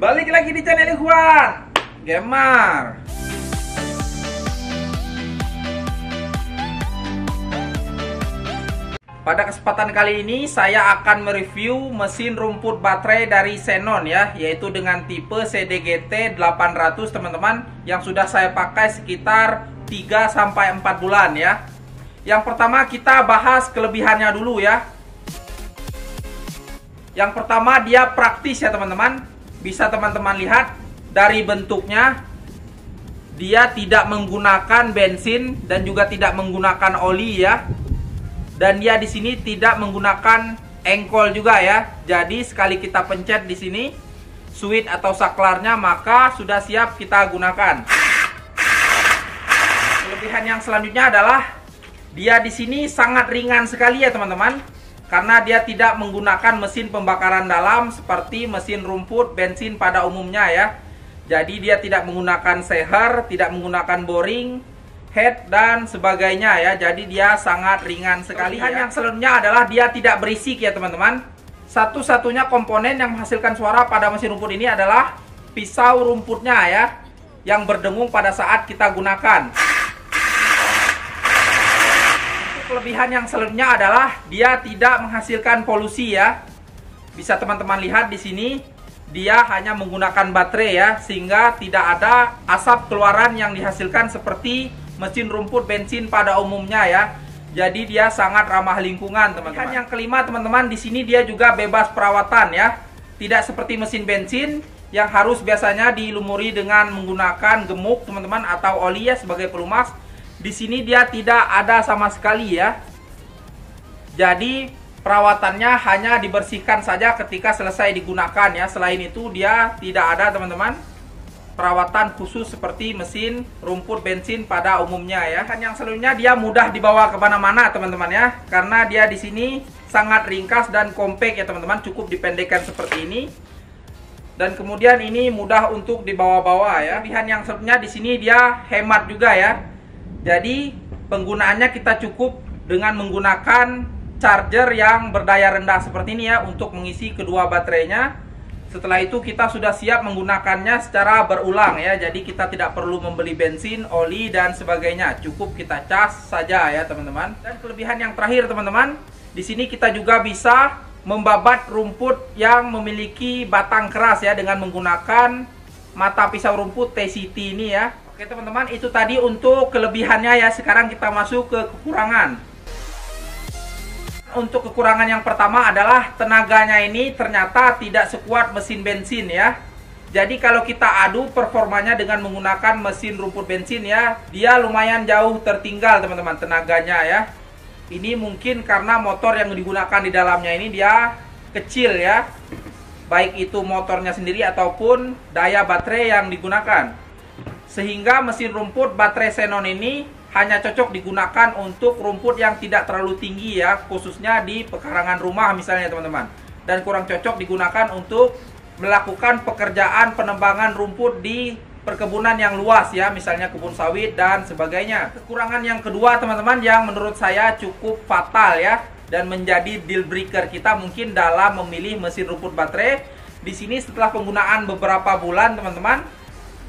Balik lagi di channel Ikhwan Gamer Pada kesempatan kali ini saya akan mereview mesin rumput baterai dari Xenon ya Yaitu dengan tipe CDGT 800 teman-teman Yang sudah saya pakai sekitar 3-4 bulan ya. Yang pertama kita bahas kelebihannya dulu ya. Yang pertama dia praktis ya teman-teman Bisa teman-teman lihat dari bentuknya Dia tidak menggunakan bensin dan juga tidak menggunakan oli ya dan dia di sini tidak menggunakan engkol juga ya. Jadi sekali kita pencet di sini switch atau saklarnya maka sudah siap kita gunakan. Kelebihan yang selanjutnya adalah dia di sini sangat ringan sekali ya teman-teman. Karena dia tidak menggunakan mesin pembakaran dalam seperti mesin rumput bensin pada umumnya ya. Jadi dia tidak menggunakan seher, tidak menggunakan boring, head dan sebagainya ya. Jadi dia sangat ringan sekali. ya. yang selanjutnya adalah dia tidak berisik ya teman-teman. Satu-satunya komponen yang menghasilkan suara pada mesin rumput ini adalah pisau rumputnya ya, yang berdengung pada saat kita gunakan. Kelebihan yang selanjutnya adalah dia tidak menghasilkan polusi ya. Bisa teman-teman lihat di sini dia hanya menggunakan baterai ya sehingga tidak ada asap keluaran yang dihasilkan seperti mesin rumput bensin pada umumnya ya. Jadi dia sangat ramah lingkungan, teman-teman. Yang kelima, teman-teman, di sini dia juga bebas perawatan ya. Tidak seperti mesin bensin yang harus biasanya dilumuri dengan menggunakan gemuk, teman-teman, atau oli ya sebagai pelumas. Di sini dia tidak ada sama sekali ya. Jadi perawatannya hanya dibersihkan saja ketika selesai digunakan ya. Selain itu dia tidak ada, teman-teman perawatan khusus seperti mesin rumput bensin pada umumnya ya. Kan yang selanjutnya dia mudah dibawa ke mana-mana teman-teman ya, karena dia di sini sangat ringkas dan kompak ya teman-teman, cukup dipendekkan seperti ini. Dan kemudian ini mudah untuk dibawa-bawa ya. Pilihan yang selanjutnya di sini dia hemat juga ya. Jadi penggunaannya kita cukup dengan menggunakan charger yang berdaya rendah seperti ini ya untuk mengisi kedua baterainya setelah itu kita sudah siap menggunakannya secara berulang ya. Jadi kita tidak perlu membeli bensin, oli dan sebagainya. Cukup kita cas saja ya teman-teman. Dan kelebihan yang terakhir teman-teman, di sini kita juga bisa membabat rumput yang memiliki batang keras ya dengan menggunakan mata pisau rumput TCT ini ya. Oke teman-teman, itu tadi untuk kelebihannya ya. Sekarang kita masuk ke kekurangan untuk kekurangan yang pertama adalah tenaganya ini ternyata tidak sekuat mesin bensin ya. Jadi kalau kita adu performanya dengan menggunakan mesin rumput bensin ya, dia lumayan jauh tertinggal teman-teman tenaganya ya. Ini mungkin karena motor yang digunakan di dalamnya ini dia kecil ya. Baik itu motornya sendiri ataupun daya baterai yang digunakan. Sehingga mesin rumput baterai Xenon ini hanya cocok digunakan untuk rumput yang tidak terlalu tinggi ya, khususnya di pekarangan rumah misalnya teman-teman. Dan kurang cocok digunakan untuk melakukan pekerjaan penembangan rumput di perkebunan yang luas ya, misalnya kebun sawit dan sebagainya. Kekurangan yang kedua teman-teman yang menurut saya cukup fatal ya dan menjadi deal breaker kita mungkin dalam memilih mesin rumput baterai. Di sini setelah penggunaan beberapa bulan teman-teman,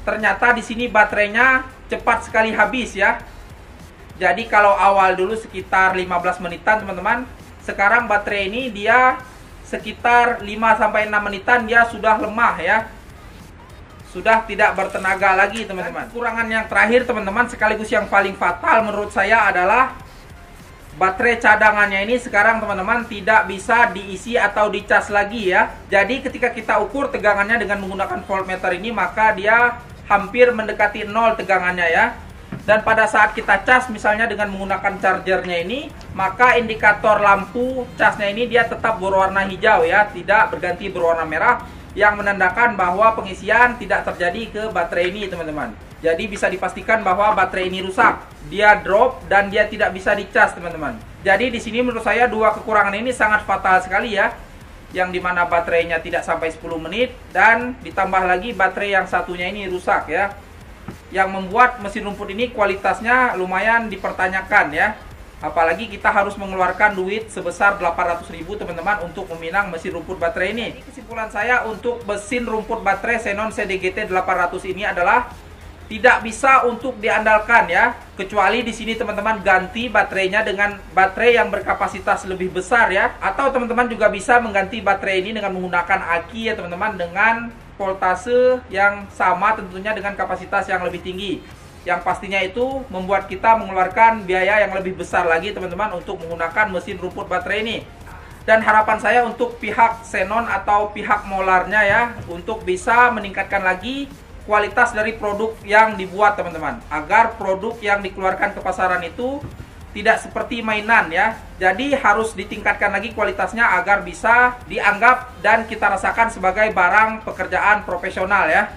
ternyata di sini baterainya cepat sekali habis ya jadi kalau awal dulu sekitar 15 menitan teman-teman, sekarang baterai ini dia sekitar 5 sampai 6 menitan dia sudah lemah ya. Sudah tidak bertenaga lagi teman-teman. Kurangan yang terakhir teman-teman sekaligus yang paling fatal menurut saya adalah baterai cadangannya ini sekarang teman-teman tidak bisa diisi atau dicas lagi ya. Jadi ketika kita ukur tegangannya dengan menggunakan voltmeter ini maka dia hampir mendekati nol tegangannya ya. Dan pada saat kita cas misalnya dengan menggunakan chargernya ini maka indikator lampu casnya ini dia tetap berwarna hijau ya tidak berganti berwarna merah yang menandakan bahwa pengisian tidak terjadi ke baterai ini teman-teman. Jadi bisa dipastikan bahwa baterai ini rusak. Dia drop dan dia tidak bisa dicas teman-teman. Jadi di sini menurut saya dua kekurangan ini sangat fatal sekali ya yang di mana baterainya tidak sampai 10 menit dan ditambah lagi baterai yang satunya ini rusak ya yang membuat mesin rumput ini kualitasnya lumayan dipertanyakan ya. Apalagi kita harus mengeluarkan duit sebesar 800 ribu teman-teman untuk meminang mesin rumput baterai ini. Kesimpulan saya untuk mesin rumput baterai Xenon CDGT 800 ini adalah tidak bisa untuk diandalkan ya. Kecuali di sini teman-teman ganti baterainya dengan baterai yang berkapasitas lebih besar ya. Atau teman-teman juga bisa mengganti baterai ini dengan menggunakan aki ya teman-teman dengan voltase yang sama tentunya dengan kapasitas yang lebih tinggi. Yang pastinya itu membuat kita mengeluarkan biaya yang lebih besar lagi teman-teman untuk menggunakan mesin rumput baterai ini. Dan harapan saya untuk pihak Xenon atau pihak Molarnya ya untuk bisa meningkatkan lagi kualitas dari produk yang dibuat teman-teman. Agar produk yang dikeluarkan ke pasaran itu tidak seperti mainan ya. Jadi harus ditingkatkan lagi kualitasnya agar bisa dianggap dan kita rasakan sebagai barang pekerjaan profesional ya.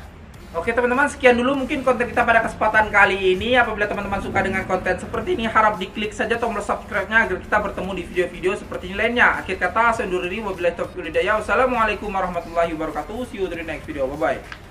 Oke teman-teman sekian dulu mungkin konten kita pada kesempatan kali ini. Apabila teman-teman suka dengan konten seperti ini Harap diklik saja tombol subscribe-nya Agar kita bertemu di video-video seperti ini lainnya. Akhir kata saya undur diri. Wabillahi taufiq Wassalamualaikum warahmatullahi wabarakatuh. See you in the next video. Bye-bye